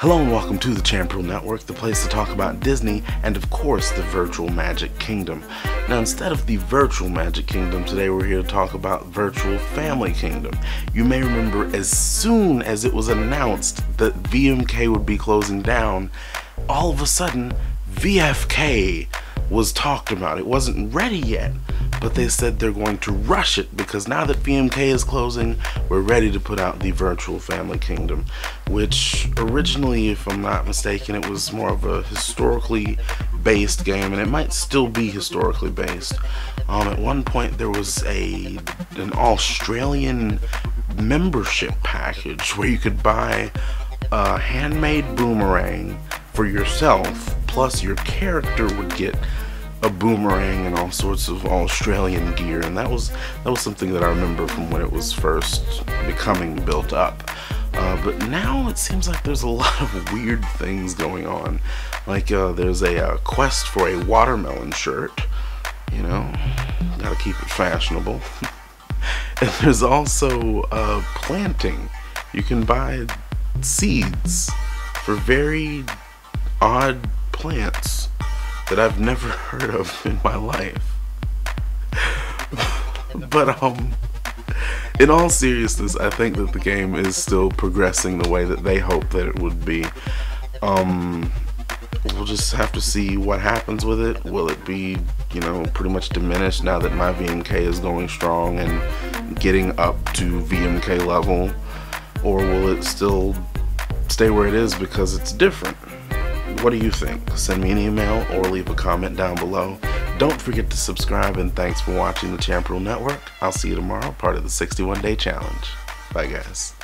Hello and welcome to the Champrul Network, the place to talk about Disney and of course the virtual Magic Kingdom. Now instead of the virtual Magic Kingdom, today we're here to talk about virtual Family Kingdom. You may remember as soon as it was announced that VMK would be closing down, all of a sudden VFK was talked about. It wasn't ready yet, but they said they're going to rush it because now that VMK is closing, we're ready to put out the Virtual Family Kingdom, which originally, if I'm not mistaken, it was more of a historically based game, and it might still be historically based. Um, at one point, there was a an Australian membership package where you could buy a handmade boomerang for yourself, plus your character would get a boomerang and all sorts of Australian gear, and that was that was something that I remember from when it was first becoming built up. Uh, but now it seems like there's a lot of weird things going on. Like uh, there's a uh, quest for a watermelon shirt. You know, gotta keep it fashionable. and there's also uh, planting. You can buy seeds for very odd plants that I've never heard of in my life. but um in all seriousness, I think that the game is still progressing the way that they hope that it would be. Um we'll just have to see what happens with it. Will it be, you know, pretty much diminished now that MyVMK is going strong and getting up to VMK level? Or will it still stay where it is because it's different? What do you think? Send me an email or leave a comment down below. Don't forget to subscribe and thanks for watching the Champrul Network. I'll see you tomorrow, part of the 61 Day Challenge. Bye guys.